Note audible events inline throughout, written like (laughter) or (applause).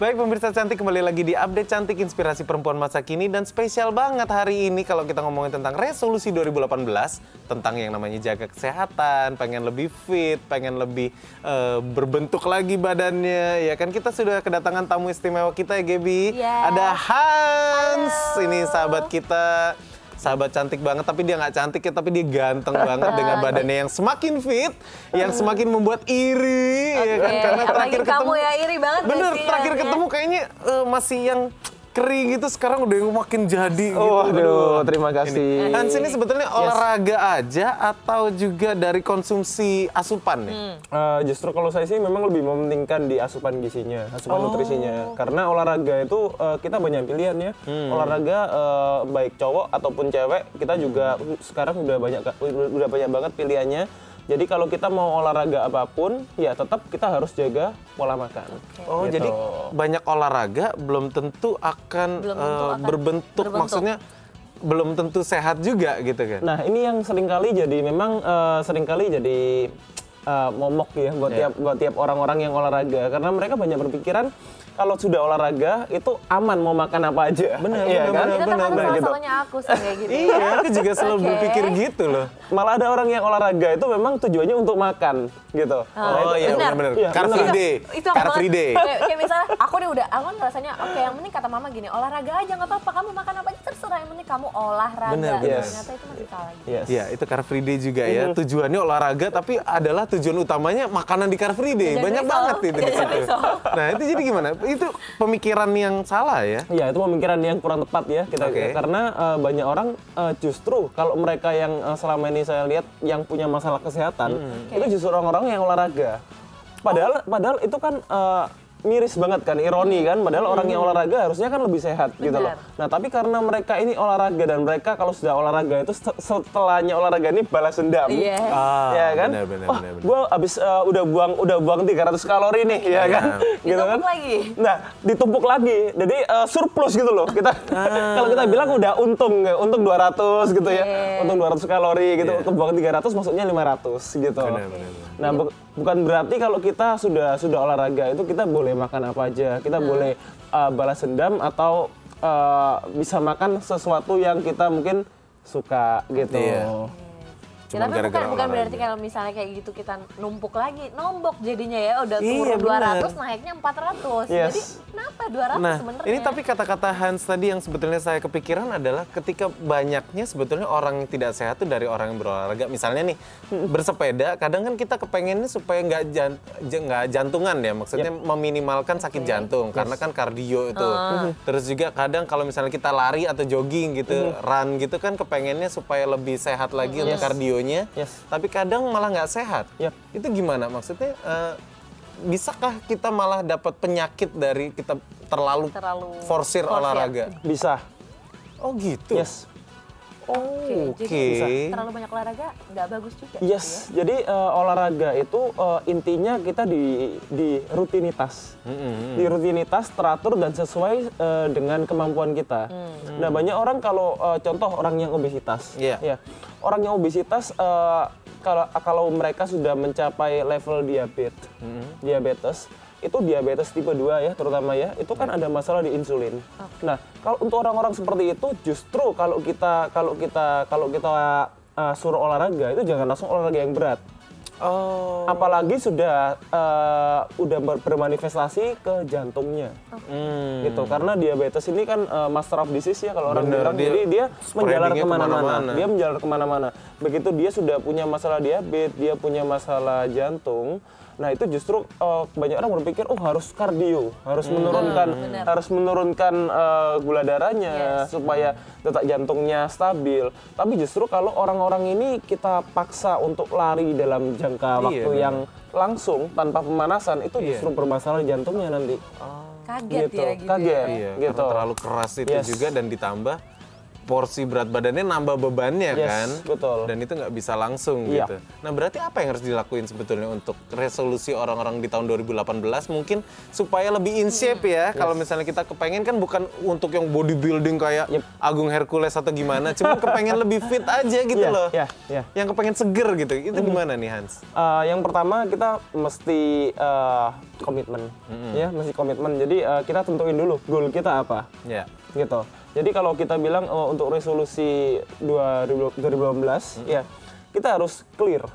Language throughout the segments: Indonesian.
Baik pemirsa cantik kembali lagi di update cantik inspirasi perempuan masa kini dan spesial banget hari ini kalau kita ngomongin tentang resolusi 2018 tentang yang namanya jaga kesehatan, pengen lebih fit, pengen lebih uh, berbentuk lagi badannya ya kan kita sudah kedatangan tamu istimewa kita ya Gebi. Yeah. Ada Hans, Halo. ini sahabat kita sahabat cantik banget tapi dia nggak cantik ya tapi dia ganteng (laughs) banget dengan badannya yang semakin fit yang semakin membuat iri ya kan karena apalagi terakhir kamu ketemu ya, iri banget bener pasti terakhir ya. ketemu kayaknya eh, masih yang kering gitu sekarang udah makin jadi gitu. Oh, aduh, terima kasih. Hans ini sebetulnya olahraga aja atau juga dari konsumsi asupan nih? Hmm. Eh, justru kalau saya sih memang lebih mementingkan di asupan gizinya, asupan Oh. nutrisinya. Karena olahraga itu eh, kita banyak pilihan ya. Hmm. Olahraga eh, baik cowok ataupun cewek, kita juga sekarang udah banyak udah banyak banget pilihannya. Jadi kalau kita mau olahraga apa pun, ya tetap kita harus jaga pola makan. Oh, Gitu. jadi banyak olahraga belum tentu akan, Belum tentu eh, akan berbentuk, berbentuk. maksudnya belum tentu sehat juga gitu kan? Nah ini yang sering kali jadi memang eh, sering kali jadi eh, momok ya buat Iya. tiap buat tiap orang-orang yang olahraga karena mereka banyak berpikiran kalau sudah olahraga itu aman mau makan apa aja. Benar, Iya benar, kan? benar. Itu termasuk Nah, salah gitu. aku sih kayak gitu. Iya, aku juga selalu (laughs) Oke. berpikir gitu loh. Malah ada orang yang olahraga itu memang tujuannya untuk makan gitu. Oh, iya benar. benar-benar. Iya, Car benar. Free Day. Itu Car. Free Day. Kayak, kayak misalnya aku nih udah, aku kan rasanya oke yang penting kata mama gini olahraga aja nggak apa-apa kamu makan apa aja terserah yang penting kamu olahraga. Benar, benar. Ternyata itu masih salah. gitu. Yes. Iya, itu Car Free Day juga ya. Mm-hmm. Tujuannya olahraga tapi adalah tujuan utamanya makanan di Car Free Day. Banyak banget itu di Jajan situ. Nah, itu jadi gimana? Itu pemikiran yang salah ya? Iya itu pemikiran yang kurang tepat ya kita Oke. karena eh, banyak orang eh, justru kalau mereka yang eh, selama ini saya lihat yang punya masalah kesehatan Hmm. itu justru orang-orang yang olahraga. Padahal padahal itu kan eh, miris banget kan ironi kan padahal orang yang olahraga harusnya kan lebih sehat gitu loh. Nah tapi karena mereka ini olahraga dan mereka kalau sudah olahraga itu set- setelahnya olahraga ini balas dendam. Yes. Ah, ya kan? benar, benar, Wah, benar, benar. gue abis eh, udah buang udah buang 300 kalori nih ya kan? (laughs) gitu kan? Ditumpuk lagi. Nah, ditumpuk lagi. Jadi eh, surplus gitu loh. Kita (laughs) Ah. kalau kita bilang udah untung, ya, untung 200 gitu ya. Oke. Untung 200 kalori gitu. Iya. Kebuang 300 maksudnya 500 gitu. Benar, benar, benar. Nah, bu- bukan berarti kalau kita sudah sudah olahraga itu kita boleh makan apa aja. Kita boleh eh, balas dendam atau eh, bisa makan sesuatu yang kita mungkin suka gitu. Iya. Ya, tapi gara-gara bukan, bukan olahraga. berarti kalau misalnya kayak gitu kita numpuk lagi, nombok jadinya ya udah Iya, turun benar. 200 naiknya 400. Yes. Jadi kenapa 200 Nah, sebenarnya? ini tapi kata-kata Hans tadi yang sebetulnya saya kepikiran adalah ketika banyaknya sebetulnya orang yang tidak sehat itu dari orang yang berolahraga. Misalnya nih, bersepeda, kadang kan kita kepengennya supaya nggak jan- nggak jantungan ya, maksudnya meminimalkan sakit jantung karena kan kardio itu. Terus juga kadang kalau misalnya kita lari atau jogging gitu, run gitu kan kepengennya supaya lebih sehat lagi untuk kardionya. Yes. Tapi kadang malah nggak sehat. Yap. Itu gimana maksudnya? eh, bisakah kita malah dapat penyakit dari kita terlalu, Terlalu forsir force ya? olahraga? Bisa. Oh gitu. Yes. Oh, Oke, oke. jadi terlalu banyak olahraga nggak bagus juga. gitu Yes, jadi eh, olahraga itu eh, intinya kita di di rutinitas, di rutinitas teratur dan sesuai eh, dengan kemampuan kita. Nah banyak orang kalau eh, contoh orang yang obesitas, Iya. ya orang yang obesitas eh, kalau kalau mereka sudah mencapai level diabetes, diabetes itu diabetes tipe 2 ya terutama ya itu kan ada masalah di insulin. Nah kalau untuk orang-orang seperti itu justru kalau kita kalau kita kalau kita uh, suruh olahraga itu jangan langsung olahraga yang berat. Oh. Apalagi sudah uh, udah ber- bermanifestasi ke jantungnya. Hmm. Gitu. Karena diabetes ini kan uh, master of disease ya kalau orang Bener, bilang. dia Jadi dia menjalar ke mana-mana. Dia menjalar ke mana-mana. Begitu dia sudah punya masalah diabetes, dia punya masalah jantung. Nah itu justru uh, banyak orang berpikir, oh harus kardio, harus menurunkan, benar. harus menurunkan uh, gula darahnya Yes. supaya detak jantungnya stabil. Tapi justru kalau orang-orang ini kita paksa untuk lari dalam jangka Iya, waktu benar. yang langsung tanpa pemanasan itu Iya. justru bermasalah jantungnya nanti. Kaget Gitu, ya gitu kaget. ya. Iya, Gitu. karena terlalu keras itu Yes. juga dan ditambah porsi berat badannya nambah bebannya Yes, kan. betul. Dan itu nggak bisa langsung Iya. gitu. Nah berarti apa yang harus dilakuin sebetulnya untuk resolusi orang-orang di tahun 2018 mungkin supaya lebih in shape ya. Kalau misalnya kita kepengen kan bukan untuk yang bodybuilding kayak Yep. Agung Hercules atau gimana, cuma kepengen lebih fit aja gitu Iya, loh. iya, iya. Yang kepengen seger gitu. Itu gimana nih Hans? Eh, yang pertama kita mesti eh, komitmen, ya mesti komitmen. Jadi eh, kita tentuin dulu goal kita apa, Ya. gitu. Jadi kalau kita bilang oh, untuk resolusi 2000 2018, ya kita harus clear,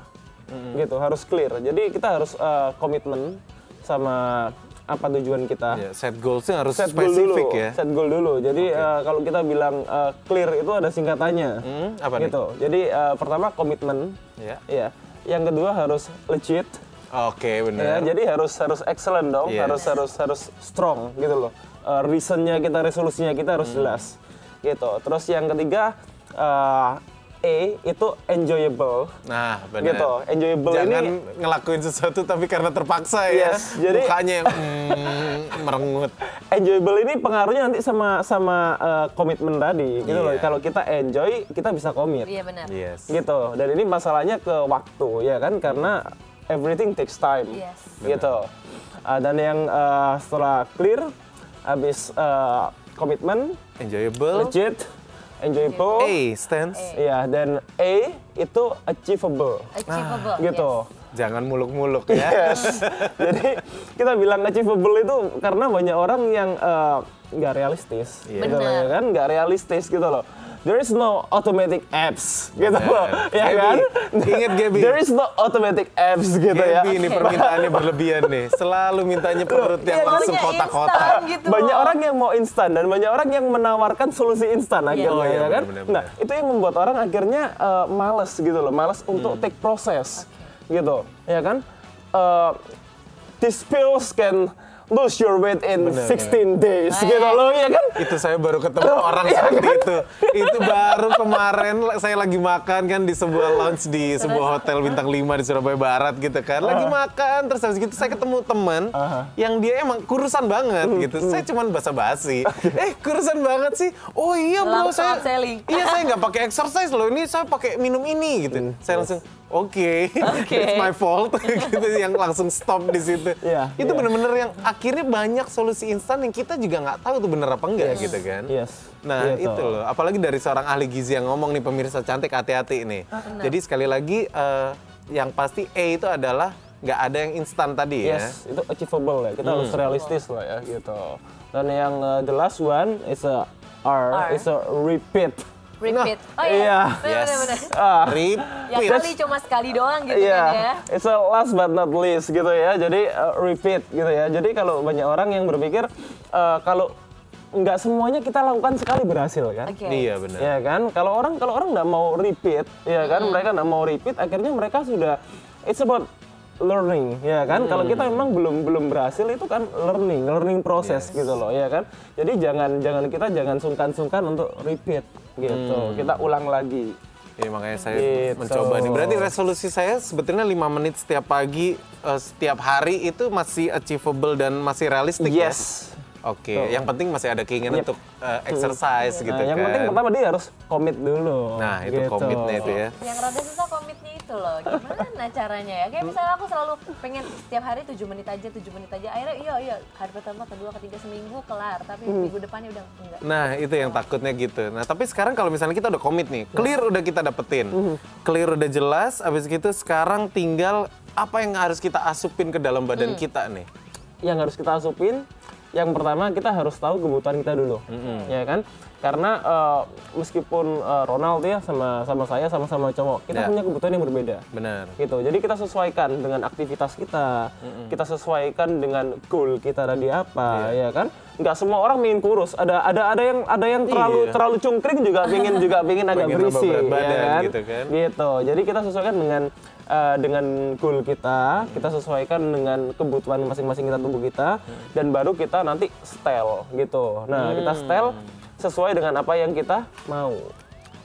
gitu, harus clear. Jadi kita harus eh, komitmen sama apa tujuan kita. Ya, set goalsnya harus Set goal dulu, spesifik ya. set goal dulu. Jadi eh, kalau kita bilang eh, clear itu ada singkatannya, Hmm, apa nih? gitu. Jadi eh, pertama komitmen, Ya. ya. Yang kedua harus legit, Oke, Ya, benar. jadi harus harus excellent dong, Yes. harus harus harus strong gitu loh. Uh, reasonnya kita, resolusinya kita harus Hmm. jelas, gitu. Terus yang ketiga uh, E itu enjoyable, Nah, benar. gitu. Enjoyable Jangan ini ngelakuin sesuatu tapi karena terpaksa ya. Yes, jadi- Mukanya yang mm, merengut. (laughs) enjoyable ini pengaruhnya nanti sama sama uh, komitmen tadi, gitu loh. Iya. Kalau kita enjoy, kita bisa komit, Iya benar. Yes. gitu. Dan ini masalahnya ke waktu, ya kan? Karena everything takes time. Yes. gitu. Uh, dan yang uh, setelah clear, habis uh, komitmen, Enjoyable. legit, enjoyable, A stands. ya dan A itu achievable, Achievable. gitu. Jangan muluk-muluk ya. Yes. (laughs) Jadi kita bilang achievable itu karena banyak orang yang uh, nggak realistis, Iya. gitu Benar. ya kan? Nggak realistis gitu loh. There is no automatic apps, gitu Benar. loh, (laughs) ya Gaby, kan? ingat Gaby. There is no automatic apps, gitu ya. Gaby ini permintaannya berlebihan nih. (laughs) Selalu mintanya perut yang Iya, langsung kotak-kotak. gitu. banyak orang yang mau instan dan banyak orang yang menawarkan solusi instan akhirnya Oh, iya, ya kan. Nah itu yang membuat orang akhirnya eh, males gitu loh, males untuk take proses gitu, ya kan. Eh, these pills can lose your weight in Benar, 16 days Ah, gitu loh, ya kan. Itu saya baru ketemu orang iya seperti itu. Itu baru kemarin saya lagi makan kan di sebuah lounge di sebuah hotel bintang 5 di Surabaya Barat gitu kan. Lagi makan terus habis gitu saya ketemu teman Aha. yang dia emang kurusan banget gitu. Saya cuman basa-basi. (laughs) Eh, kurusan banget sih. Oh iya, Bro, saya upselling. Iya, saya nggak pakai exercise loh. Ini saya pakai minum ini gitu. Saya langsung Oke, Oke. it's my fault (laughs) gitu yang langsung stop di situ. Iya, itu iya. bener-bener yang akhirnya banyak solusi instan yang kita juga nggak tahu itu bener apa enggak gitu kan. Yes. Nah Gitu. itu loh, apalagi dari seorang ahli gizi yang ngomong nih pemirsa cantik hati-hati nih. Jadi sekali lagi eh, yang pasti E itu adalah nggak ada yang instan tadi ya. Yes, itu achievable ya. Kita harus Hmm. realistis lah ya gitu. Dan yang uh, the last one is a R, R. is a repeat. Repeat. Oh iya. iya. Yes. Benar-benar. Ah. Repeat. kali cuma sekali doang gitu Iya, kan ya. it's a last but not least gitu ya. Jadi uh, repeat gitu ya. Jadi kalau banyak orang yang berpikir uh, kalau nggak semuanya kita lakukan sekali berhasil kan? Oke. Iya benar. Ya kan? Kalau orang kalau orang nggak mau repeat, ya kan? Mereka nggak mau repeat, akhirnya mereka sudah it's about learning, ya kan? Kalau kita memang belum belum berhasil itu kan learning, learning proses gitu loh, ya kan? Jadi jangan jangan kita jangan sungkan-sungkan untuk repeat gitu. Kita ulang lagi. Iya makanya saya Gitu. mencoba nih. Berarti resolusi saya sebetulnya lima menit setiap pagi, eh, setiap hari itu masih achievable dan masih realistik ya? Yes. Oke, Tuh. yang penting masih ada keinginan Yep. untuk eh, exercise gitu Nah, yang kan. penting pertama dia harus komit dulu. Nah, itu gitu. komitnya itu ya. Yang rada susah komitnya itu loh. Gimana (laughs) caranya ya? Kayak misalnya aku selalu pengen setiap hari 7 menit aja, 7 menit aja. Akhirnya iya iya hari pertama, kedua, ketiga seminggu kelar. Tapi minggu depannya udah enggak. Nah, itu yang takutnya gitu. Nah, tapi sekarang kalau misalnya kita udah komit nih, clear udah kita dapetin. Clear udah jelas, habis gitu sekarang tinggal apa yang harus kita asupin ke dalam badan kita nih. yang harus kita asupin yang pertama kita harus tahu kebutuhan kita dulu ya kan karena eh, meskipun eh, Ronald ya sama sama saya sama-sama cowok kita Ya. punya kebutuhan yang berbeda Benar. gitu jadi kita sesuaikan dengan aktivitas kita kita sesuaikan dengan goal kita tadi apa ya kan nggak semua orang ingin kurus ada ada ada yang ada yang terlalu Iya. terlalu cungkring juga pengen juga pengen agak berisi ya kan? gitu kan. gitu jadi kita sesuaikan dengan eh, dengan goal kita kita sesuaikan dengan kebutuhan masing-masing kita tubuh kita dan baru kita nanti style gitu nah kita Hmm. style sesuai dengan apa yang kita mau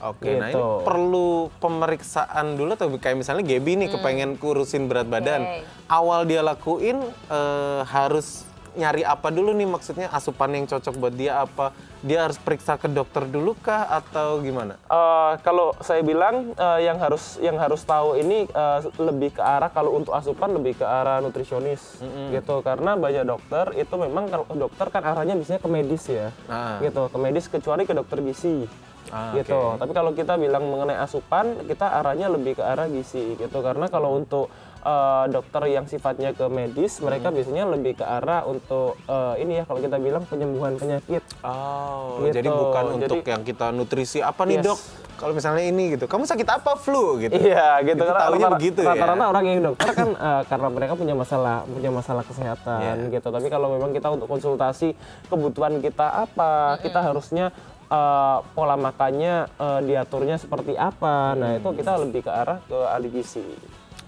Oke, nah ini Gitu. perlu pemeriksaan dulu atau kayak misalnya Gaby nih kepengen kurusin berat badan. Oke. Awal dia lakuin eh, harus nyari apa dulu nih? Maksudnya asupan yang cocok buat dia apa? Dia harus periksa ke dokter dulu kah atau gimana? Eh, kalau saya bilang eh, yang harus yang harus tahu ini eh, lebih ke arah kalau untuk asupan lebih ke arah nutrisionis gitu. Karena banyak dokter itu memang kalau dokter kan arahnya biasanya ke medis ya Ah. gitu. Ke medis kecuali ke dokter gizi Ah, gitu. Tapi kalau kita bilang mengenai asupan kita arahnya lebih ke arah gizi gitu. Karena kalau untuk eh, dokter yang sifatnya ke medis mereka biasanya lebih ke arah untuk eh, ini ya kalau kita bilang penyembuhan penyakit Oh, Gitu. jadi bukan Jadi- untuk yang kita nutrisi apa nih Yes. dok? Kalau misalnya ini gitu, kamu sakit apa flu gitu? Iya gitu Itu karena rata- begitu ya? rata-rata orang yang dokter kan (laughs) eh, karena mereka punya masalah punya masalah kesehatan Iya. gitu. Tapi kalau memang kita untuk konsultasi kebutuhan kita apa, kita harusnya eh, pola makannya eh, diaturnya seperti apa. Nah itu kita lebih ke arah ke ahli gizi.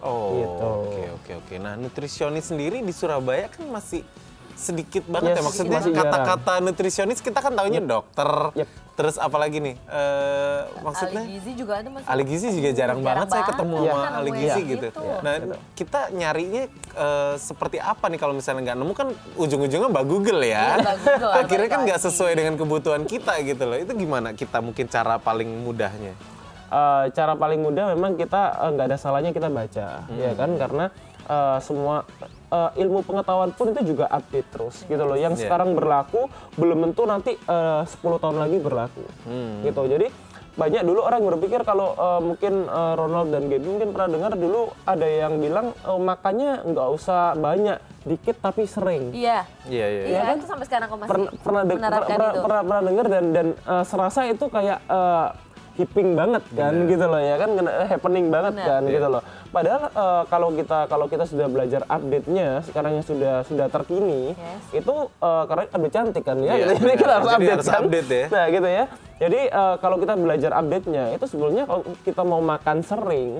Oh, Gitu. oke oke oke. Nah, nutrisionis sendiri di Surabaya kan masih sedikit banget Yes, ya maksudnya kata-kata nutrisionis kita kan taunya dokter. Yep. Terus apalagi nih? Eh maksudnya ahli gizi juga ada masih ahli gizi juga jarang, Jarang banget saya banget. ketemu Iya. sama Kan ahli gizi yang gitu. gitu. Nah, kita nyarinya eh, seperti apa nih kalau misalnya nggak nemu kan ujung-ujungnya mbak Google ya. Iya, Mbak Google, (laughs) Akhirnya kan nggak sesuai dengan kebutuhan kita gitu loh. Itu gimana kita mungkin cara paling mudahnya? Eh, cara paling mudah memang kita eh, nggak ada salahnya kita baca, ya kan? Karena eh, semua eh, ilmu pengetahuan pun itu juga update terus, gitu loh. Yang Iya. sekarang berlaku belum tentu nanti eh, 10 tahun lagi berlaku, gitu. Jadi banyak dulu orang berpikir kalau eh, mungkin eh, Ronald dan Gaby mungkin pernah dengar dulu ada yang bilang eh, makannya nggak usah banyak, dikit tapi sering. Iya. Iya iya. Iya, itu sampai sekarang aku masih pernah pernah pernah, itu. pernah, pernah dengar dan dan uh, serasa itu kayak uh, hiping banget kan gitu loh ya kan kena- happening banget Benar. kan gitu loh. Padahal uh, kalau kita kalau kita sudah belajar update-nya sekarang yang sudah sudah terkini Yes. itu uh, karena lebih cantik kan ya. Iya, Jadi kita harus Jadi update harus kan. update ya. Nah, gitu ya. Jadi uh, kalau kita belajar update-nya itu sebetulnya kalau kita mau makan sering,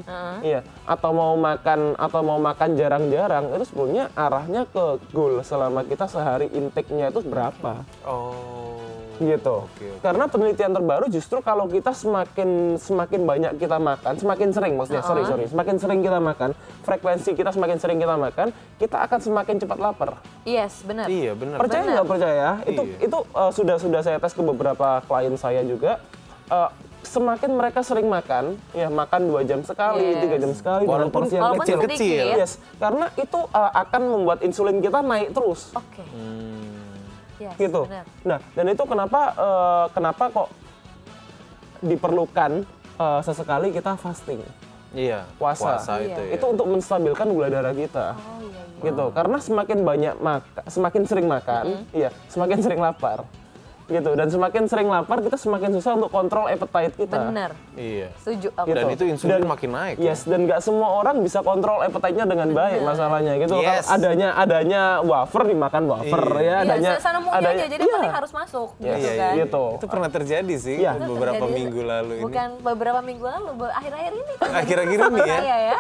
iya, atau mau makan atau mau makan jarang-jarang itu sebetulnya arahnya ke goal selama kita sehari intake-nya itu berapa Oh. Gitu. Oke, oke. Karena penelitian terbaru justru kalau kita semakin semakin banyak kita makan, semakin sering maksudnya, sorry sorry, semakin sering kita makan, frekuensi kita semakin sering kita makan, kita akan semakin cepat lapar. Yes, benar. Iya benar. Percaya nggak percaya? Itu Iya. itu uh, sudah sudah saya tes ke beberapa klien saya juga. Uh, semakin mereka sering makan, ya makan dua jam sekali, Yes. tiga jam sekali, dengan Walaupun- porsi yang Walaupun kecil. sedikit. Kecil. Yes, karena itu uh, akan membuat insulin kita naik terus Oke. Hmm. Yes, gitu. benar. Nah, dan itu kenapa eh, kenapa kok diperlukan eh, sesekali kita fasting, Iya. puasa. itu ya. Itu untuk menstabilkan gula darah kita. Oh iya iya. Gitu. Karena semakin banyak makan, semakin sering makan, iya, semakin sering lapar. Gitu. Dan semakin sering lapar, kita semakin susah untuk kontrol appetite kita. Benar. Iya. Setuju aku. Gitu. Dan itu insulin Dan- makin naik. ya? Yes, dan nggak semua orang bisa kontrol appetite-nya dengan baik masalahnya gitu. Kalau Yes. adanya adanya wafer dimakan wafer Iya. ya, Iya, adanya sana maunya adanya aja, jadi iya. penting harus masuk Iya, gitu iya, kan. iya. Gitu. Itu pernah terjadi sih Iya. Itu beberapa terjadi- minggu lalu ini. Bukan beberapa minggu lalu, akhir-akhir ini. (laughs) Akhir-akhir ini ya? Ya.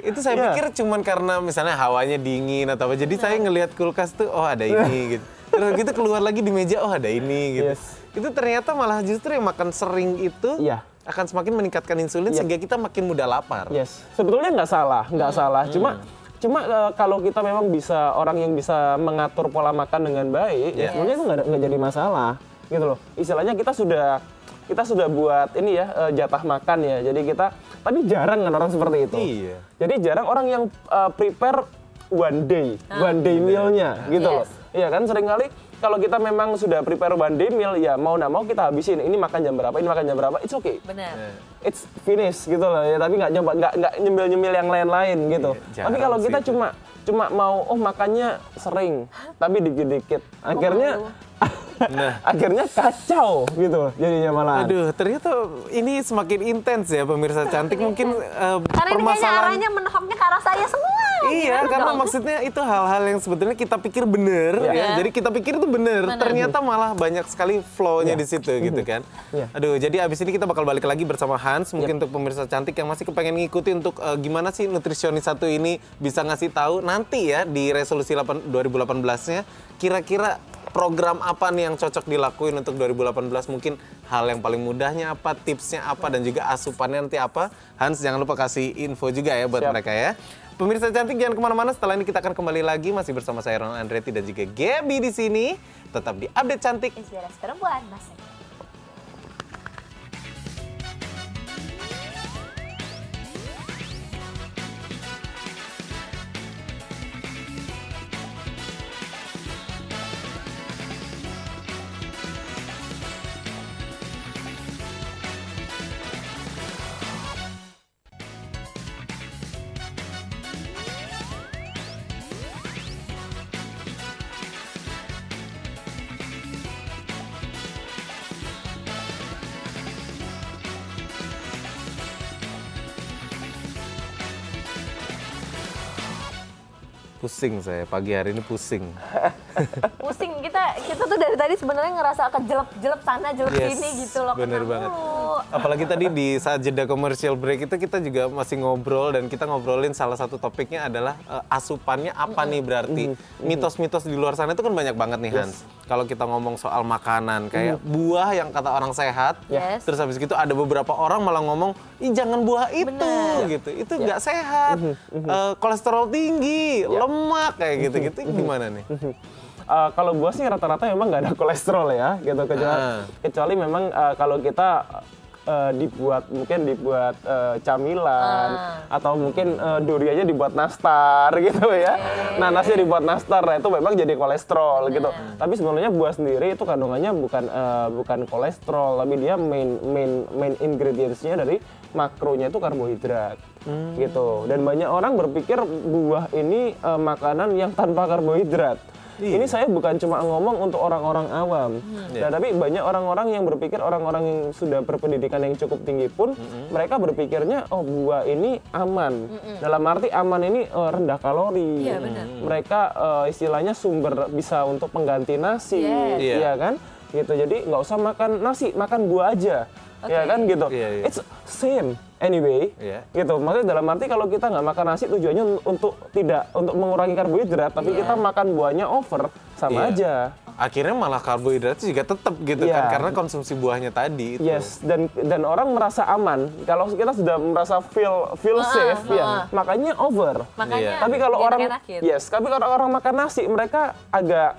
Itu saya Iya. pikir cuman karena misalnya hawanya dingin atau apa. Jadi saya ngelihat kulkas tuh oh ada ini (laughs) gitu. Terus gitu keluar lagi di meja oh ada ini gitu. Yes. Itu ternyata malah justru yang makan sering itu Iya. akan semakin meningkatkan insulin Iya. sehingga kita makin mudah lapar. Yes, sebetulnya nggak salah, nggak salah. Cuma cuma eh, kalau kita memang bisa orang yang bisa mengatur pola makan dengan baik, ya Yes. sebenarnya itu nggak jadi masalah, gitu loh. Istilahnya kita sudah kita sudah buat ini ya eh, jatah makan ya. Jadi kita tapi jarang kan orang seperti itu. Iya. Jadi jarang orang yang eh, prepare one day, one day mealnya, gitu loh. Iya kan sering kali kalau kita memang sudah prepare one day meal ya mau nggak mau kita habisin. Ini makan jam berapa, ini makan jam berapa, it's okay Benar. it's finish gitu loh ya tapi nggak nyoba nggak nggak nyemil nyemil yang lain-lain gitu Iya, tapi kalau kita cuma cuma mau oh makannya sering tapi dikit-dikit akhirnya (laughs) Nah. akhirnya kacau gitu jadinya malah Aduh, ternyata ini semakin intens ya pemirsa cantik. Mungkin eh, Karena ini kayaknya permasalahan arahnya menoknya ke arah saya semua. Iya, karena dong? maksudnya itu hal-hal yang sebetulnya kita pikir bener, Iya. ya. Jadi kita pikir itu bener, Bener. ternyata malah banyak sekali flow-nya di situ gitu kan. Iya. Aduh, jadi abis ini kita bakal balik lagi bersama Hans, mungkin untuk pemirsa cantik yang masih kepengen ngikutin untuk eh, gimana sih nutrisionis satu ini bisa ngasih tahu nanti ya di resolusi 8 2018-nya kira-kira program apa nih yang cocok dilakuin untuk 2018 mungkin hal yang paling mudahnya apa tipsnya apa dan juga asupannya nanti apa Hans jangan lupa kasih info juga ya buat Siap. mereka ya Pemirsa cantik jangan ke mana-mana. Setelah ini kita akan kembali lagi masih bersama saya Ronald Andretti dan juga Gaby di sini. Tetap di update cantik. Inspirasi perempuan, Mas. Pusing saya, pagi hari ini pusing. (laughs) Pusing kita kita tuh dari tadi sebenarnya ngerasa kejelep-jelep sana, jelep Yes, sini gitu loh. bener banget. mulu. Apalagi tadi di saat jeda commercial break itu kita juga masih ngobrol dan kita ngobrolin salah satu topiknya adalah eh, asupannya apa nih berarti. Mitos-mitos di luar sana itu kan banyak banget nih Hans. Kalau kita ngomong soal makanan kayak buah yang kata orang sehat, Yes. terus habis gitu ada beberapa orang malah ngomong, "Ih jangan buah itu." Bener. gitu. Itu nggak sehat. Eh, kolesterol tinggi, lemak kayak gitu-gitu gimana nih? Eh, kalau buah sih rata-rata memang nggak ada (laughs) kolesterol ya, gitu kecuali Ah. kecuali memang eh, kalau kita eh, dibuat mungkin dibuat eh, camilan Ah. atau mungkin eh, duriannya dibuat nastar (laughs) gitu ya, nanasnya dibuat nastar, nah itu memang jadi kolesterol gitu. Tapi sebenarnya buah sendiri itu kandungannya bukan eh, bukan kolesterol, tapi dia main main main ingredientsnya dari makronya itu karbohidrat gitu. Dan banyak orang berpikir buah ini eh, makanan yang tanpa karbohidrat. Ini saya bukan cuma ngomong untuk orang-orang awam, Nah, tapi banyak orang-orang yang berpikir orang-orang yang sudah berpendidikan yang cukup tinggi pun mereka berpikirnya oh buah ini aman. Dalam arti aman ini eh, rendah kalori. Iya, benar. Mereka eh, istilahnya sumber bisa untuk pengganti nasi, Yes. Iya. iya kan? Gitu. Jadi nggak usah makan nasi, makan buah aja. Ya Oke. kan gitu. Iya, iya. It's same anyway. Iya. Gitu. Maksudnya dalam arti kalau kita nggak makan nasi tujuannya un- untuk tidak untuk mengurangi karbohidrat, tapi Iya. kita makan buahnya over sama aja. Akhirnya malah karbohidrat juga tetap gitu Iya. kan karena konsumsi buahnya tadi itu. Yes, dan dan orang merasa aman. Kalau kita sudah merasa feel feel Ah, safe ah, ya, ah. makanya over. Makanya Iya. Tapi kalau orang enak-enakin. yes, tapi kalau orang makan nasi mereka agak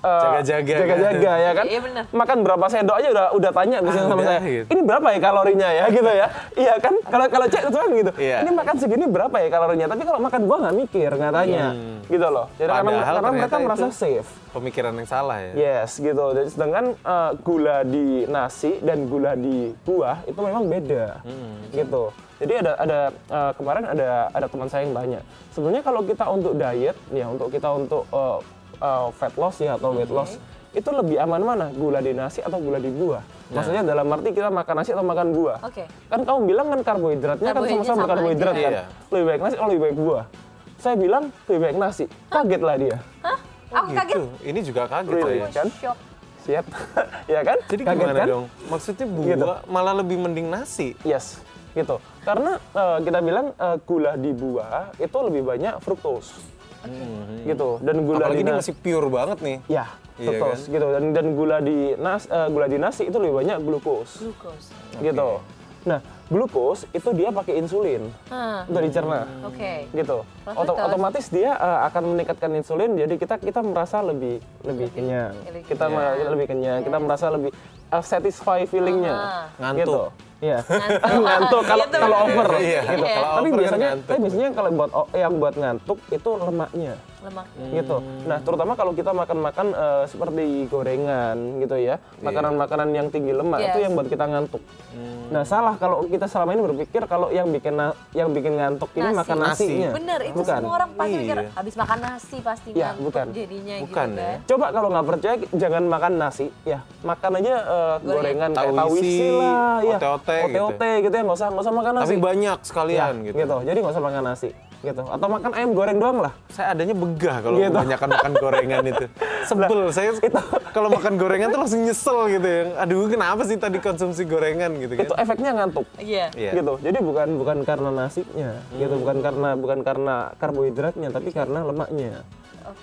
Jaga-jaga kan? jaga-jaga ya kan. Iya, benar. Makan berapa sendok aja udah udah tanya Ah, sama saya. gitu. Ini berapa ya kalorinya ya (laughs) gitu ya. iya kan? Kalau kalau cek itu kan gitu. Iya. Ini makan segini berapa ya kalorinya? Tapi kalau makan buah nggak mikir nggak tanya. Gitu loh. Jadi karena Hmm. Padahal karena mereka ternyata merasa safe. Pemikiran yang salah ya. Yes, gitu. Jadi sedangkan eh, gula di nasi dan gula di buah itu memang beda, gitu. Jadi ada ada eh, kemarin ada ada teman saya yang tanya, sebenarnya kalau kita untuk diet, ya untuk kita untuk eh, eh, fat loss ya atau weight loss, itu lebih aman mana? Gula di nasi atau gula di buah? Maksudnya dalam arti kita makan nasi atau makan buah? Oke. Kan kamu bilang kan karbohidratnya kan sama-sama sama berkarbohidrat aja. kan? Iya. Lebih baik nasi atau lebih baik buah? Saya bilang lebih baik nasi. Kaget lah dia. Hah? Oh, Aku kaget. gitu. Ini juga kaget Really? saya. kan? Shock. Siap. (laughs) ya kan? Jadi Kaget gimana kan? dong? Maksudnya buah Gitu. malah lebih mending nasi. Yes, gitu. Karena eh, kita bilang eh, gula di buah itu lebih banyak fruktos, gitu. Dan gula Apalagi di ini nasi, masih pure banget nih. ya Iya fruktos, kan? gitu. Dan dan gula di nas, eh, gula di nasi itu lebih banyak glukos, Glukos. gitu. Nah, glukos itu dia pakai insulin Hah. untuk dicerna, Oke. gitu. Terus, Oto- otomatis dia eh, akan meningkatkan insulin, jadi kita kita merasa lebih lebih kenyang, kita kenyang. mer- lebih kenyang, kita merasa lebih uh, satisfy feelingnya, Ah. Ngantuk. gitu. Iya. Ngantuk. (laughs) ngantuk kalau Gitu. kalau over Iya. gitu. Iya. Kalau Tapi over biasanya tapi biasanya kalau buat yang buat ngantuk itu lemaknya Lemak. gitu. Nah, terutama kalau kita makan-makan eh, seperti gorengan gitu ya. Makanan-makanan yang tinggi lemak itu Yes. yang buat kita ngantuk. Nah, salah kalau kita selama ini berpikir kalau yang bikin yang bikin ngantuk ini Nasi. makan Nasi. nasinya. Bener, itu Bukan. semua orang pasti mikir Iya. habis makan nasi pasti Iya, ngantuk bukan. jadinya Bukan gitu ya. kan. Coba kalau nggak percaya jangan makan nasi, ya makan aja eh, gorengan kayak Tahu isi, tawisi lah, ya ote-ote gitu. ote gitu ya nggak usah nggak usah makan nasi. Tapi banyak Ya, sekalian gitu. Jadi nggak usah makan nasi, gitu. Atau makan ayam goreng doang lah. Saya adanya begah kalau Gitu. kebanyakan makan gorengan itu. (laughs) Sebel saya kalau makan gorengan tuh langsung nyesel gitu ya. Aduh, kenapa sih tadi konsumsi gorengan gitu kan? Itu efeknya ngantuk. Iya. Iya. Gitu. Jadi bukan bukan karena nasinya, gitu. Bukan karena bukan karena karbohidratnya, tapi karena lemaknya.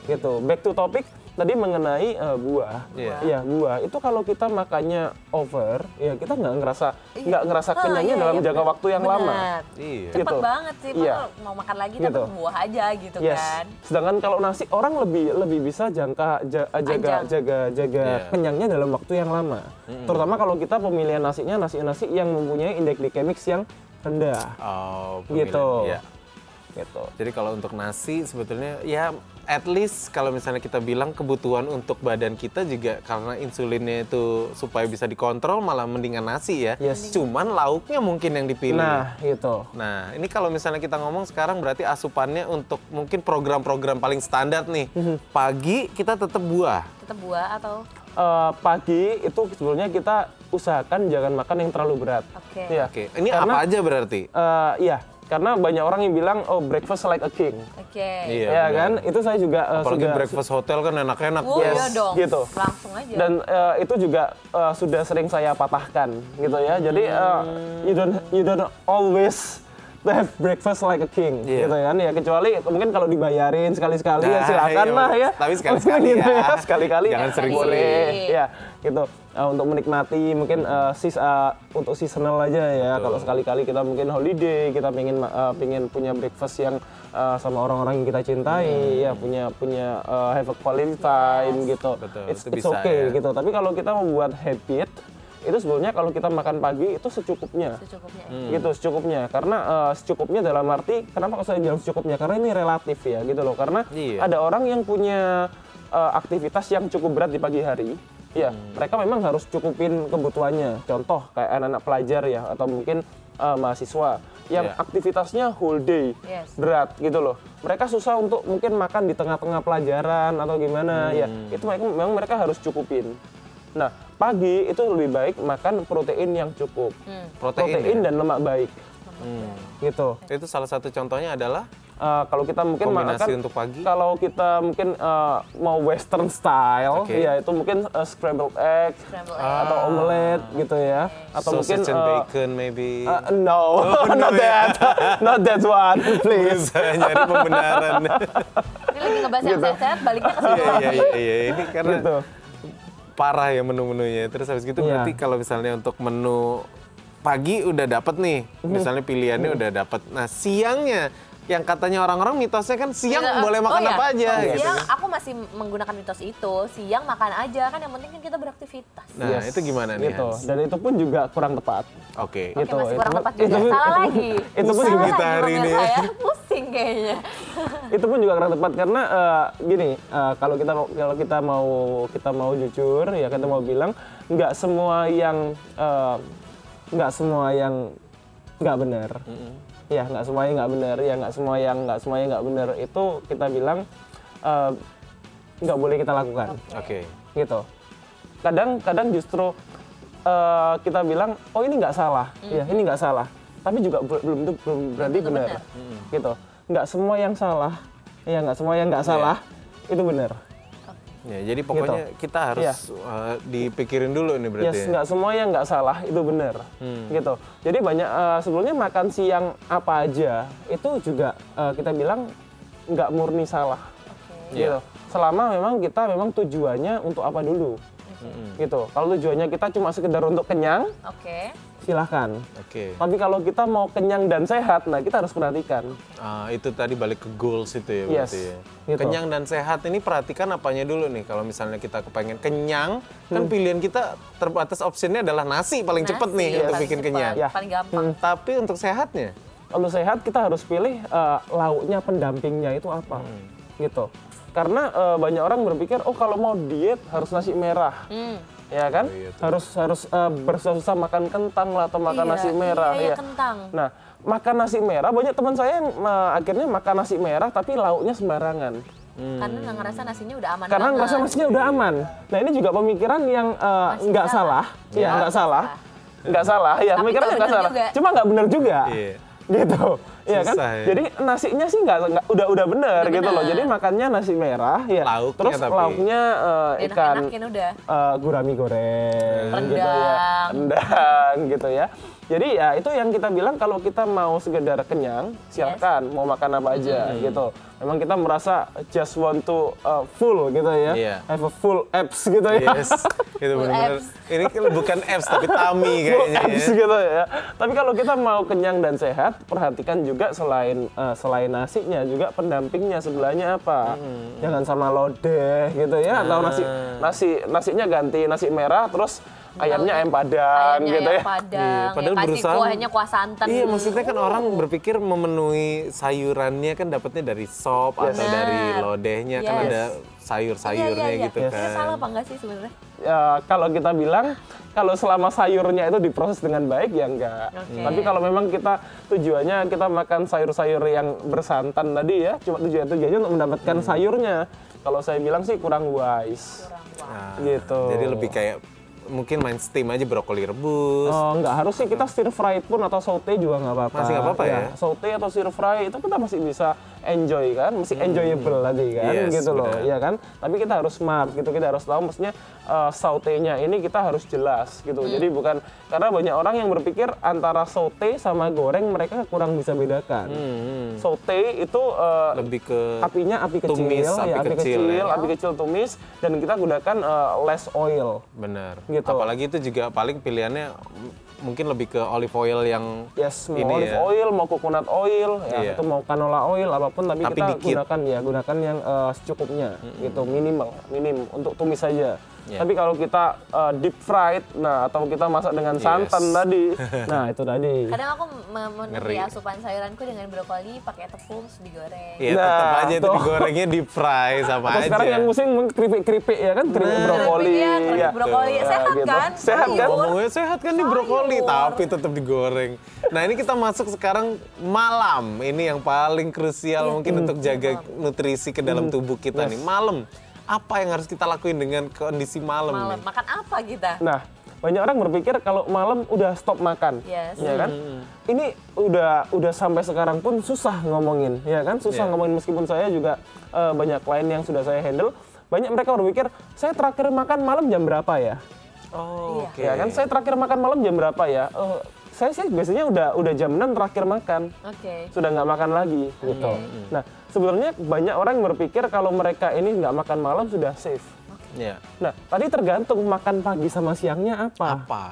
Gitu. Back to topic tadi mengenai eh, buah. Iya. Iya, buah. Itu kalau kita makannya over, ya kita nggak ngerasa nggak ngerasa Ah, kenyangnya iya, dalam iya, jangka bener. waktu yang Bener. lama. Iya. Cepet Gitu. banget sih, Iya. padahal mau makan lagi Gitu. dapat buah aja gitu Yes. kan. Sedangkan kalau nasi orang lebih lebih bisa jangka ja- jaga Panjang. jaga jaga Iya. kenyangnya dalam waktu yang lama. Terutama kalau kita pemilihan nasinya nasi-nasi yang mempunyai indeks glikemik yang rendah. Oh, Gitu. iya. Gitu. Jadi kalau untuk nasi sebetulnya ya at least kalau misalnya kita bilang kebutuhan untuk badan kita juga karena insulinnya itu supaya bisa dikontrol malah mendingan nasi ya. Yes. Cuman lauknya mungkin yang dipilih. Nah, gitu. Nah, ini kalau misalnya kita ngomong sekarang berarti asupannya untuk mungkin program-program paling standar nih. Pagi kita tetap buah. Tetap buah atau Eh, pagi itu sebetulnya kita usahakan jangan makan yang terlalu berat. Oke. Iya. Oke, ini Karena- apa aja berarti? Eh, iya, karena banyak orang yang bilang oh breakfast like a king. Oke. Iya, ya kan? Itu saya juga eh, Apalagi sudah breakfast hotel kan enak-enak. Oh Yes, iya dong. gitu. Langsung aja. dan eh, itu juga eh, sudah sering saya patahkan gitu ya. Jadi eh, you don't you don't always have breakfast like a king Iya. gitu kan ya kecuali mungkin kalau dibayarin sekali-sekali ya Nah, silakan iya, lah ya. tapi sekali-sekali Gitu (laughs) ya. Sekali-kali Jangan sering-sering. ya gitu. Eh, untuk menikmati mungkin eh, sis eh, untuk seasonal aja ya. Betul. Kalau sekali-kali kita mungkin holiday, kita pengen eh, pengen punya breakfast yang eh, sama orang-orang yang kita cintai ya punya punya eh, have a quality time gitu. Betul, It's, itu it's bisa okay ya. gitu. Tapi kalau kita membuat habit itu sebetulnya kalau kita makan pagi itu secukupnya. secukupnya. Hmm. Gitu secukupnya. Karena eh, secukupnya dalam arti kenapa kalau saya bilang secukupnya? Karena ini relatif ya gitu loh. Karena Iya. ada orang yang punya eh, aktivitas yang cukup berat di pagi hari. Ya, Hmm. mereka memang harus cukupin kebutuhannya. Contoh kayak anak-anak pelajar ya atau mungkin eh, mahasiswa yang Iya. aktivitasnya whole day Yes. berat gitu loh. Mereka susah untuk mungkin makan di tengah-tengah pelajaran atau gimana ya. Hmm. Itu mereka memang mereka harus cukupin. Nah, pagi itu lebih baik makan protein yang cukup. Hmm. Protein, ya? dan lemak baik. Hmm. Gitu. Itu salah satu contohnya adalah Eh, kalau kita mungkin Kombinasi makan untuk pagi? Kalau kita mungkin eh, mau western style, Oke. ya itu mungkin eh, scrambled egg Scramble atau omelet gitu ya. Atau mungkin sausage and eh, bacon maybe. eh, no, (laughs) not that, (laughs) not that one, (laughs) please. Nyari pembenaran. Ini lagi ngebahas yang sehat-sehat, baliknya ke situ. Iya iya iya iya. Ini karena Gitu. parah ya menu-menunya. Terus habis gitu Iya. berarti kalau misalnya untuk menu pagi udah dapet nih, Mhm. misalnya pilihannya udah dapet. Nah siangnya yang katanya orang-orang mitosnya kan siang Iya, boleh makan oh iya, apa aja. kalau gitu. Siang aku masih menggunakan mitos itu. Siang makan aja kan yang penting kan kita beraktivitas. Nah Yes, itu gimana nih? Gitu. Hans? Dan itu pun juga kurang tepat. Oke. Oke Gitu, masih kurang itu- tepat juga. itu- Salah lagi. (laughs) itu pun juga kita hari ini. saya. Pusing kayaknya. (laughs) itu pun juga kurang tepat karena eh, gini eh, kalau kita mau kalau kita mau kita mau jujur ya kita mau bilang nggak semua yang eh, nggak semua yang nggak benar ya nggak semuanya nggak benar ya nggak semua yang nggak semuanya nggak benar itu kita bilang eh, nggak boleh kita lakukan. Oke. gitu. Kadang kadang justru eh, kita bilang oh ini nggak salah. Ya ini nggak salah. Tapi juga belum tentu belum berarti tentu benar gitu. Nggak semua yang salah ya nggak semua yang nggak salah itu benar Ya, jadi pokoknya kita harus Iya. uh, dipikirin dulu nih berarti. yes ya. nggak semua yang nggak salah itu benar gitu. Jadi banyak eh, sebelumnya makan siang apa aja itu juga eh, kita bilang nggak murni salah. Gitu. Selama memang kita memang tujuannya untuk apa dulu. Gitu. Kalau tujuannya kita cuma sekedar untuk kenyang Oke. Silahkan Oke. tapi kalau kita mau kenyang dan sehat nah kita harus perhatikan Ah, itu tadi balik ke goals itu ya Yes, berarti ya. gitu. Kenyang dan sehat ini perhatikan apanya dulu nih. Kalau misalnya kita kepengen kenyang, kan Hmm. pilihan kita terbatas opsinya adalah nasi paling cepet nih Nasi, untuk paling bikin cepat, kenyang. Ya. Paling gampang. Tapi untuk sehatnya, untuk sehat kita harus pilih eh, lauknya pendampingnya itu apa gitu karena eh, banyak orang berpikir oh kalau mau diet harus nasi merah Hmm. Ya kan Oh, iya tuh. harus harus eh, bersusah makan kentang lah atau makan Iya, nasi merah iya, ya kentang. nah makan nasi merah banyak teman saya yang eh, akhirnya makan nasi merah tapi lauknya sembarangan Karena nggak ngerasa nasinya udah aman karena banget. ngerasa nasinya udah aman nah ini juga pemikiran yang eh, nggak salah. salah ya Ya, nggak salah nggak salah ya pemikirannya nggak nggak salah juga. cuma nggak benar juga Iya. Gitu Iya kan? Ya. Jadi nasinya sih nggak nggak- udah udah bener Udah gitu loh. bener. Jadi makannya nasi merah ya. Lauknya Terus tapi. lauknya eh, ikan Enak-enakin udah. eh, gurami goreng gitu ya. Rendang. Rendang gitu ya. Jadi ya itu yang kita bilang kalau kita mau sekedar kenyang, silakan mau makan apa aja gitu. Memang kita merasa just want to uh, full gitu ya. Iya. Have a full abs gitu ya. Yes, itu Full abs. Ini kan bukan abs tapi tummy full kayaknya abs ya. gitu ya. Tapi kalau kita mau kenyang dan sehat, perhatikan juga selain eh, selain nasinya juga pendampingnya sebelahnya apa. Hmm. Jangan sama lodeh gitu ya atau nasi Ah. nasi nasinya ganti nasi merah terus ayamnya ayam padang Ayamnya gitu ayam ya. padang, Iya, padahal yang kasih berusaha- kuahnya kuah santan. Iya, maksudnya kan orang berpikir memenuhi sayurannya kan dapatnya dari sop atau Benar. dari lodehnya kan Yes. ada Iya, sayur-sayurnya iya, iya. gitu Ini kan. salah apa enggak sih sebenarnya? Ya, kalau kita bilang kalau selama sayurnya itu diproses dengan baik ya enggak. Oke. Tapi kalau memang kita tujuannya kita makan sayur-sayur yang bersantan tadi ya, cuma tujuan tujuannya untuk mendapatkan sayurnya. Kalau saya bilang sih kurang wise. Kurang wah. Nah, Gitu. Jadi lebih kayak mungkin main steam aja brokoli rebus. Oh, nggak harus sih kita stir fry pun atau saute juga nggak apa-apa. Masih nggak apa-apa ya? Saute atau stir fry itu kita masih bisa enjoy kan, masih enjoyable tadi kan, Yes, gitu loh, ya kan. Tapi kita harus smart gitu, kita harus tahu maksudnya uh, sautenya ini kita harus jelas gitu. Hmm. Jadi bukan karena banyak orang yang berpikir antara saute sama goreng mereka kurang bisa bedakan. Hmm, Saute itu uh, lebih ke apinya api kecil, tumis, ya, api api kecil, kecil, ya. api kecil tumis dan kita gunakan uh, less oil. benar. Gitu. Apalagi itu juga paling pilihannya mungkin lebih ke olive oil yang Yes, mau Ini olive ya. oil, mau coconut oil, ya Iya. itu mau canola oil apa pun tapi, Tapi kita dikit. gunakan ya gunakan yang eh, secukupnya gitu, minimal, minim untuk tumis saja. Iya. Tapi kalau kita eh, deep fried, nah atau kita masak dengan Yes. santan (laughs) tadi, nah itu tadi. Kadang aku memenuhi asupan sayuranku dengan brokoli pakai tepung digoreng. ya Nah, tetap aja itu tuh. digorengnya deep fry sama Atau aja. sekarang yang musim keripik-keripik ya kan, keripik brokoli. Iya, keripik ya. brokoli. Nah, Sehat gitu. kan? Sehat kan? Ngomongnya sehat kan di brokoli, tapi tetap digoreng. Nah ini kita masuk sekarang malam. Ini yang paling krusial mungkin untuk jaga nutrisi ke dalam tubuh kita nih. Malam, apa yang harus kita lakuin dengan kondisi malam, Malam nih? makan apa kita? Nah, banyak orang berpikir kalau malam udah stop makan, Yes. ya kan? Ini udah udah sampai sekarang pun susah ngomongin, ya kan? Susah Iya. ngomongin meskipun saya juga eh, banyak klien yang sudah saya handle, banyak mereka berpikir saya terakhir makan malam jam berapa ya? Oh, Iya. oke. Ya kan? Saya terakhir makan malam jam berapa ya? Eh, saya sih biasanya udah udah jam 6 terakhir makan Oke. sudah nggak makan lagi gitu. Nah sebenarnya banyak orang yang berpikir kalau mereka ini nggak makan malam sudah safe. Ya. Nah tadi tergantung makan pagi sama siangnya apa Apa?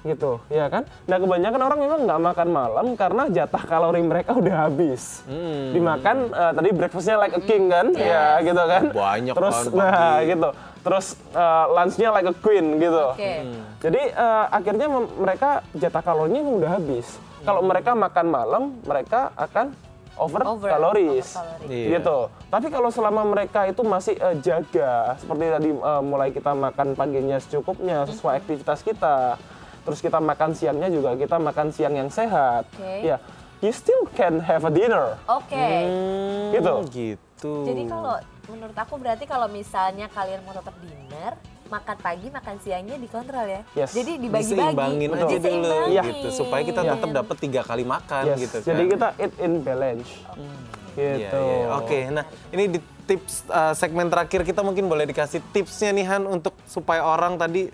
Gitu ya kan? Nah kebanyakan orang memang nggak makan malam karena jatah kalori mereka udah habis. Hmm. dimakan eh, tadi breakfastnya like a king kan? Ya gitu kan? Banyak terus kan nah gitu. Terus eh, lunchnya like a queen gitu. Oke. jadi eh, akhirnya mereka jatah kalorinya udah habis. Kalau mereka makan malam mereka akan over, Over, kaloris over calories. Iya. gitu. Tapi kalau selama mereka itu masih eh, jaga seperti tadi eh, mulai kita makan paginya secukupnya sesuai aktivitas kita terus kita makan siangnya juga kita makan siang yang sehat Oke. ya you still can have a dinner Oke. Hmm, Gitu. Gitu. Jadi kalau menurut aku berarti kalau misalnya kalian mau tetap dinner, makan pagi, makan siangnya dikontrol ya. Yes. Jadi dibagi-bagi. aja dulu. Iya. gitu supaya kita tetap dapat tiga kali makan Yes, gitu kan. jadi kita eat in balance Iya, gitu iya. Oke, nah ini di tips uh, segmen terakhir kita mungkin boleh dikasih tipsnya nih Han untuk supaya orang tadi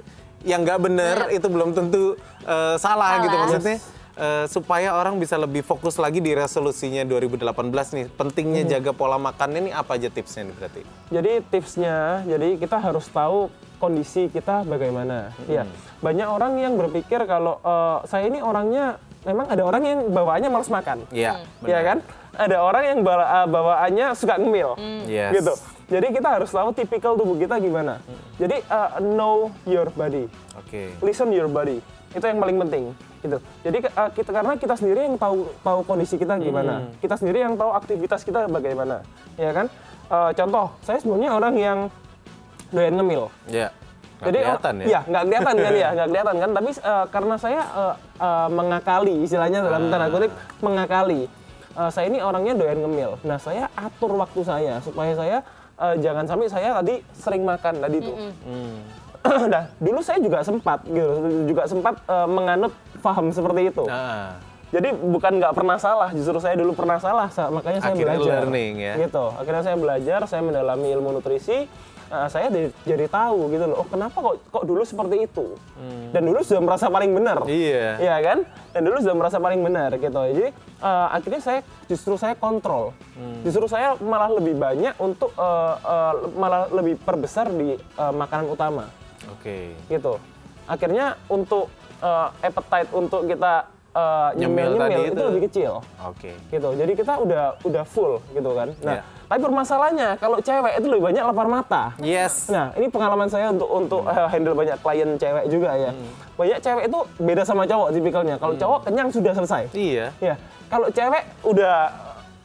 yang nggak bener itu belum tentu uh, salah, Salah. gitu maksudnya. uh, supaya orang bisa lebih fokus lagi di resolusinya 2018 nih. Pentingnya Hmm. jaga pola makannya nih apa aja tipsnya nih berarti? Jadi tipsnya, jadi kita harus tahu kondisi kita bagaimana. Ya, banyak orang yang berpikir kalau eh, saya ini orangnya, memang ada orang yang bawaannya malas makan. Iya, Ya kan? Ada orang yang bawa- bawaannya suka ngemil. Yes. Gitu. Jadi kita harus tahu tipikal tubuh kita gimana. Jadi eh, know your body. Oke. Listen your body. Itu yang paling penting. Gitu. Jadi eh, kita karena kita sendiri yang tahu tahu kondisi kita gimana. Kita sendiri yang tahu aktivitas kita bagaimana. Ya kan? Eh, contoh, saya sebenarnya orang yang doyan ngemil. Ya. Nggak Jadi kelihatan oh, ya. Iya, nggak kelihatan kan ya, (laughs) nggak kelihatan kan. Tapi eh, karena saya eh, eh, mengakali, istilahnya dalam tanda kutip mengakali. Eh, saya ini orangnya doyan ngemil. Nah, saya atur waktu saya supaya saya eh, jangan sampai saya tadi sering makan tadi tuh. Hmm. (clears throat) nah, dulu saya juga sempat gitu, juga sempat eh, menganut paham seperti itu. Nah, Jadi bukan nggak pernah salah, justru saya dulu pernah salah, sa- makanya saya Akhirnya belajar. learning ya. Gitu. Akhirnya saya belajar, saya mendalami ilmu nutrisi. Nah, saya jadi, jadi tahu gitu loh. Oh kenapa kok kok dulu seperti itu? Dan dulu sudah merasa paling benar. Hmm. Iya. Iya kan? Dan dulu sudah merasa paling benar gitu. Jadi eh, akhirnya saya justru saya kontrol. Hmm. Justru saya malah lebih banyak untuk eh, eh, malah lebih perbesar di eh, makanan utama Oke. gitu. Akhirnya untuk eh, appetite untuk kita eh, Nyemil tadi itu, itu. lebih kecil Oke. gitu. Jadi kita udah udah full gitu kan. Nah, Iya. Tapi permasalahannya kalau cewek itu lebih banyak lapar mata. Yes. Nah, ini pengalaman saya untuk untuk eh, handle banyak klien cewek juga ya. Hmm. Banyak cewek itu beda sama cowok tipikalnya. Kalau cowok kenyang sudah selesai. Iya. Ya, kalau cewek udah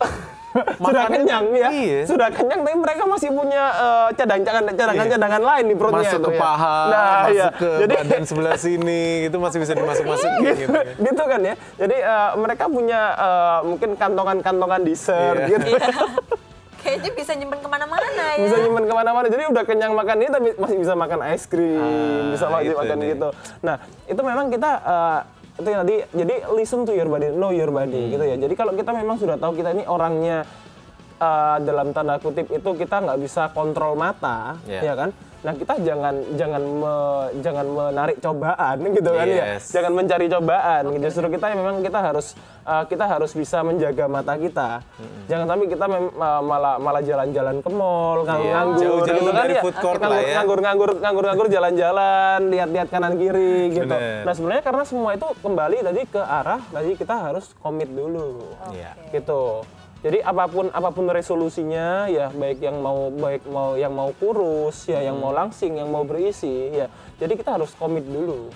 (laughs) sudah Makannya- kenyang ya, iya. sudah kenyang tapi mereka masih punya eh, cadangan cadangan cadangan lain di perutnya Masuk ke ya. paha, nah, masuk iya. ke (laughs) jadi badan sebelah sini, itu masih bisa dimasuk-masukin (laughs) gitu, gitu. ya. gitu kan ya. Jadi eh, mereka punya eh, mungkin kantongan-kantongan dessert Iya. gitu. Kayaknya bisa nyimpen ke mana-mana ya. bisa nyimpen ke mana-mana. Jadi udah kenyang makan ini tapi masih bisa makan es krim, Ah, bisa wajib itu makan nih. gitu. Nah itu memang kita eh, itu yang tadi jadi listen to your body, know your body Hmm. gitu ya. Jadi kalau kita memang sudah tahu kita ini orangnya eh, dalam tanda kutip itu kita nggak bisa kontrol mata, Iya. ya kan? Nah kita jangan jangan me- jangan menarik cobaan (laughs) gitu kan ya, Yes. jangan mencari cobaan. Justru kita memang kita harus uh, kita harus bisa menjaga mata kita. Jangan sampai kita mem- uh, malah malah jalan-jalan ke mall, nganggur, Iya, nganggur jauh-jauh gitu kan ya. food court lah nganggur, ya. nganggur, nganggur, nganggur, nganggur, jalan-jalan, lihat-lihat kanan kiri gitu. Bener. Nah sebenarnya karena semua itu kembali tadi ke arah tadi kita harus komit dulu Iya. gitu. Jadi apa pun apa pun resolusinya ya baik yang mau baik mau yang mau kurus ya yang mau langsing yang mau berisi ya. Jadi kita harus komit dulu.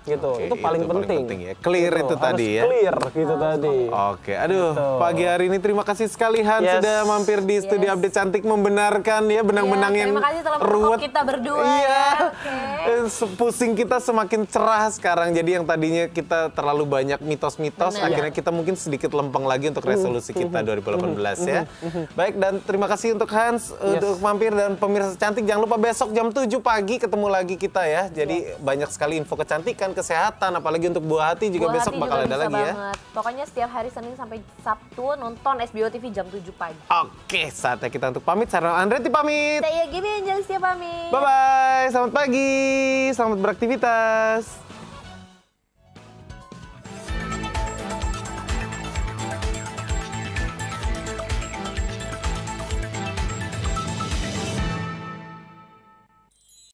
Gitu. Oke, itu paling itu paling penting. penting ya. Clear itu Harus tadi ya. Clear gitu tadi. Oke, aduh Gitu. pagi hari ini terima kasih sekali Han Yes. sudah mampir di studio Yes. update cantik membenarkan ya benang-benang Iya, yang ruwet. kita berdua Iya. ya, oke. Eh, Pusing kita semakin cerah sekarang. Jadi yang tadinya kita terlalu banyak mitos-mitos, Benar. akhirnya kita mungkin sedikit lempeng lagi untuk resolusi kita 2018 ya. Baik dan terima kasih untuk Hans untuk mampir dan pemirsa cantik jangan lupa besok jam 7 pagi ketemu lagi kita ya. Jadi banyak sekali info kecantikan, kesehatan, apalagi untuk buah hati juga Buah besok hati bakal juga ada lagi ya. banget. Pokoknya setiap hari Senin sampai Sabtu nonton SBO TV jam 7 pagi. Oke, saatnya kita untuk pamit. Sarah Andretti pamit. Saya Gibi Angelis pamit. Bye-bye. Selamat pagi. Selamat beraktivitas.